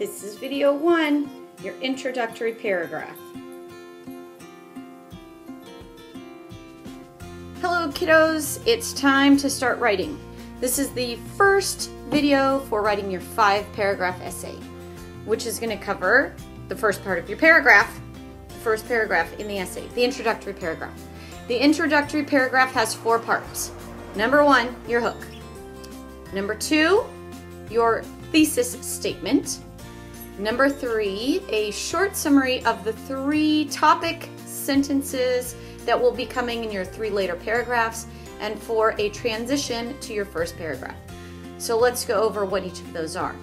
This is video one, your introductory paragraph. Hello kiddos, it's time to start writing. This is the first video for writing your five paragraph essay, which is going to cover the first part of your paragraph, the first paragraph in the essay, the introductory paragraph. The introductory paragraph has four parts. Number one, your hook. Number two, your thesis statement. Number three, a short summary of the three topic sentences that will be coming in your three later paragraphs, and for a transition to your first paragraph. So let's go over what each of those are.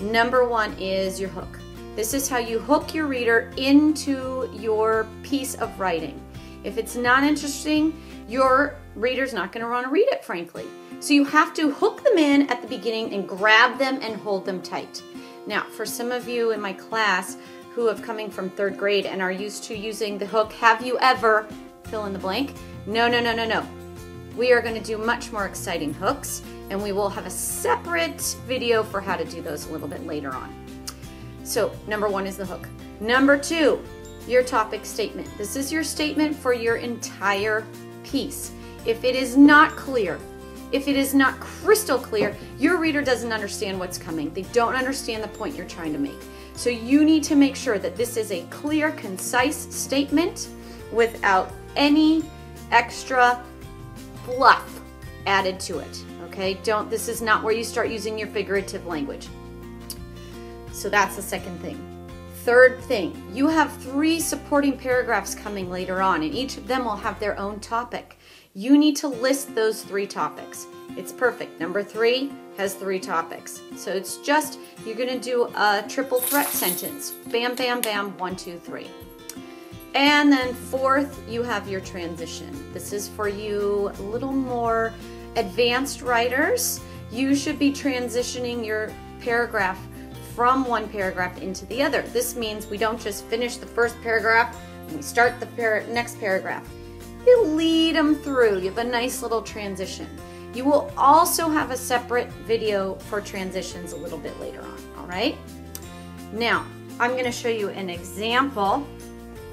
Number one is your hook. This is how you hook your reader into your piece of writing. If it's not interesting, your reader's not going to want to read it, frankly. So you have to hook them in at the beginning and grab them and hold them tight. Now, for some of you in my class who have coming from third grade and are used to using the hook, have you ever fill in the blank? No, no, no, no, no. We are going to do much more exciting hooks and we will have a separate video for how to do those a little bit later on. So number one is the hook. Number two, your topic statement. This is your statement for your entire piece. If it is not clear, if it is not crystal clear, your reader doesn't understand what's coming. They don't understand the point you're trying to make. So you need to make sure that this is a clear, concise statement without any extra fluff added to it. Okay, don't, this is not where you start using your figurative language. So that's the second thing. Third thing, you have three supporting paragraphs coming later on, and each of them will have their own topic you need to list those three topics. It's perfect. Number three has three topics. So it's just, you're gonna do a triple threat sentence. Bam, bam, bam, one, two, three. And then fourth, you have your transition. This is for you a little more advanced writers. You should be transitioning your paragraph from one paragraph into the other. This means we don't just finish the first paragraph and we start the par next paragraph you lead them through. You have a nice little transition. You will also have a separate video for transitions a little bit later on, all right? Now, I'm gonna show you an example.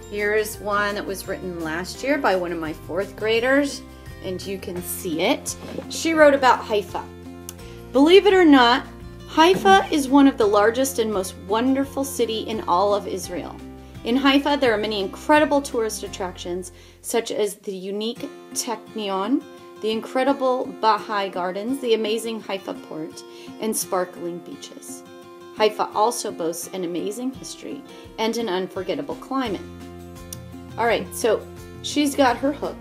Here's one that was written last year by one of my fourth graders, and you can see it. She wrote about Haifa. Believe it or not, Haifa is one of the largest and most wonderful city in all of Israel. In Haifa, there are many incredible tourist attractions, such as the unique Technion, the incredible Baha'i Gardens, the amazing Haifa Port, and sparkling beaches. Haifa also boasts an amazing history and an unforgettable climate. All right, so she's got her hook.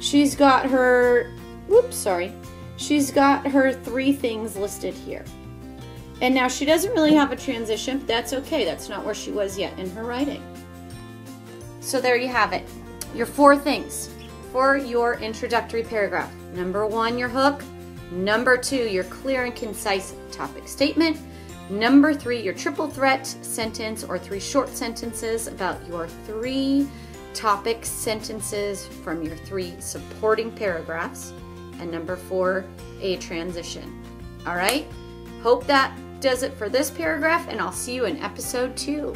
She's got her, whoops, sorry. She's got her three things listed here. And now she doesn't really have a transition, that's okay. That's not where she was yet in her writing. So there you have it. Your four things for your introductory paragraph. Number one, your hook. Number two, your clear and concise topic statement. Number three, your triple threat sentence or three short sentences about your three topic sentences from your three supporting paragraphs. And number four, a transition. All right? Hope that does it for this paragraph, and I'll see you in episode two.